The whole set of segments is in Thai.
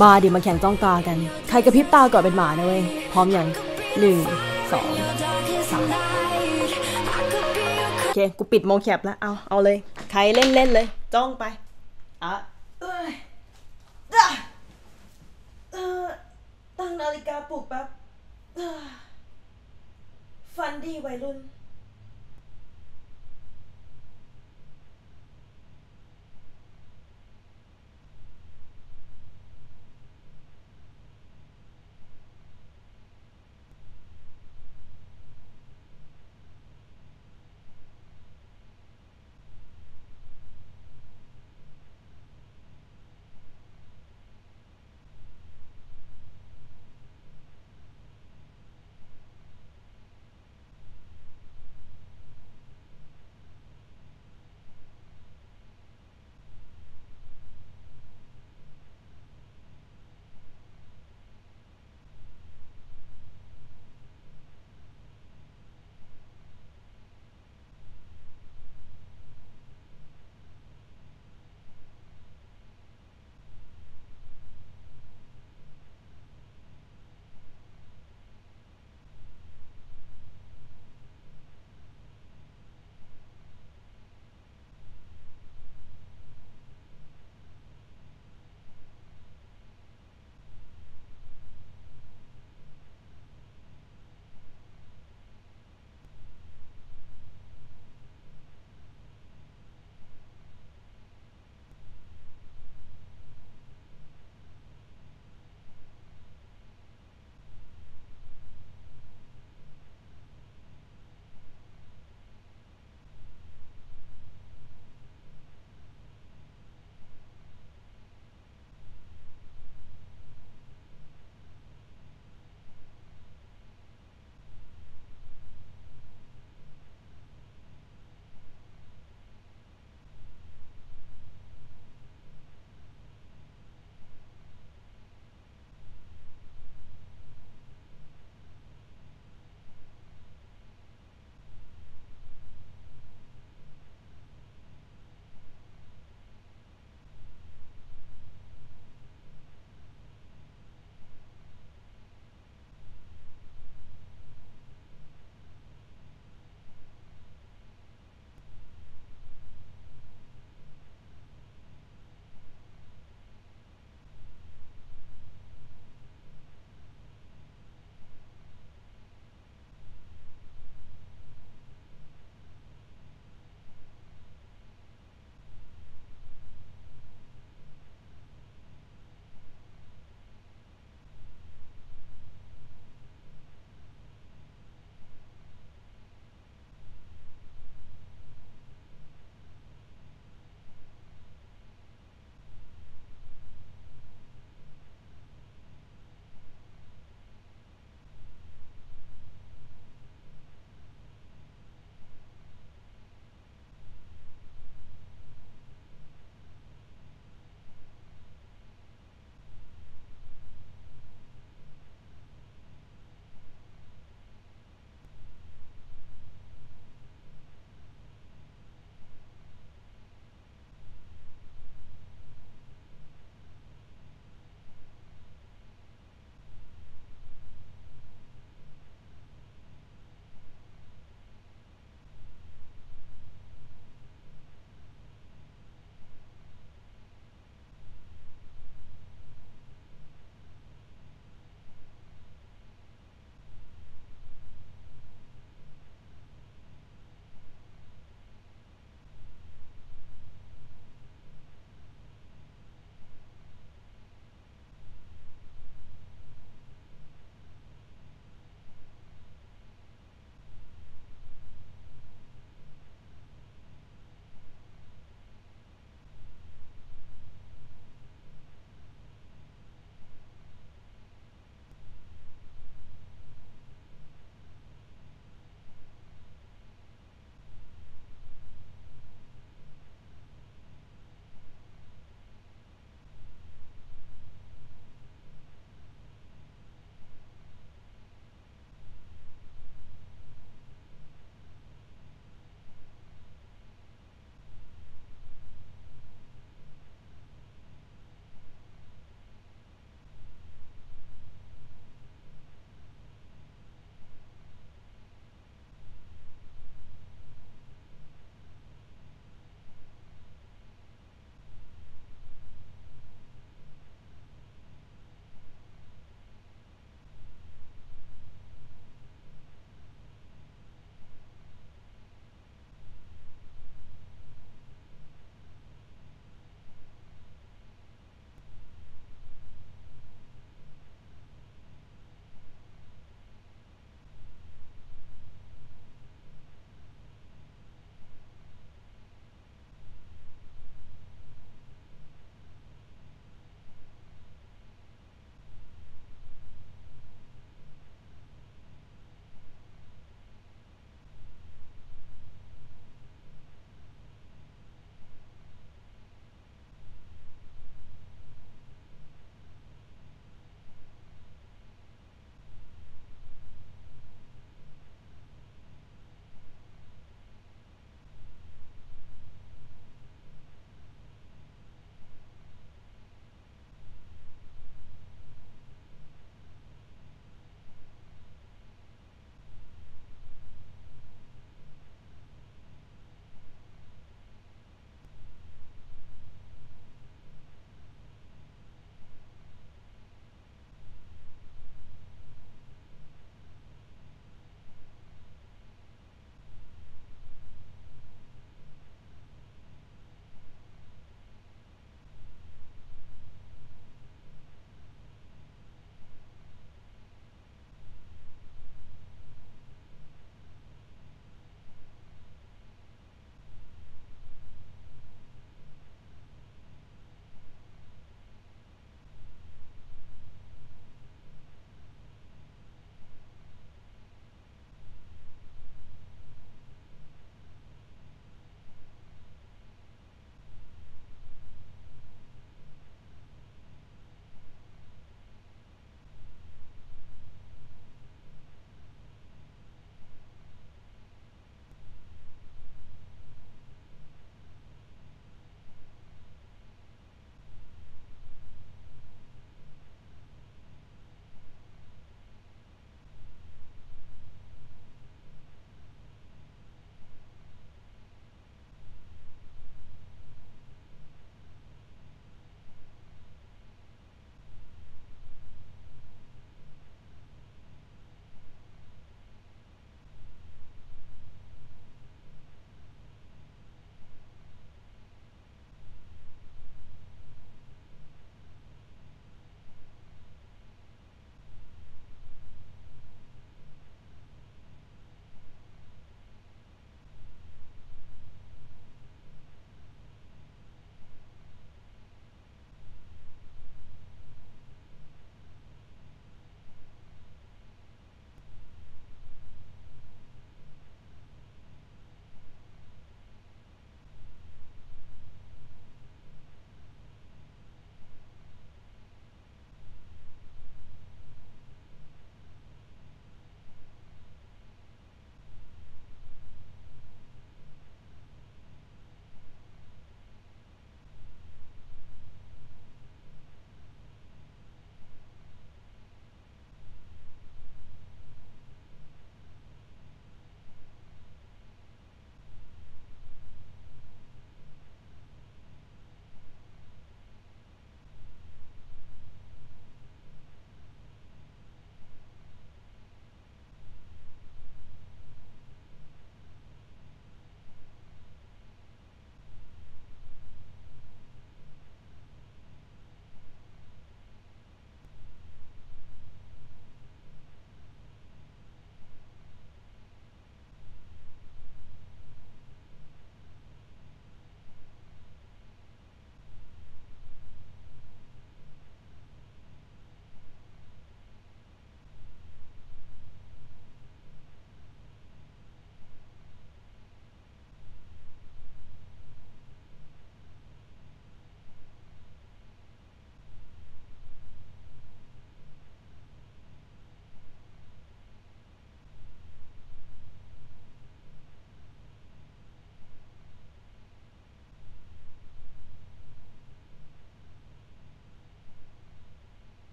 มาดิมาแข่งจ้องตากัน ใครกระพริบตาก่อนเป็นหมานะเว้ย พร้อมยังหนึ่งสองสามโอเค กูปิดโมแคปแล้ว เอา เอาเลย ใครเล่นเล่นเลย จ้องไป อะเอ้ยตั้งนาฬิกาปลุกแป๊บฟันดีวัยรุ่น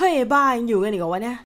เฮ้ยบ้ายังอยู่กันอีกเหรอวะเนี่ย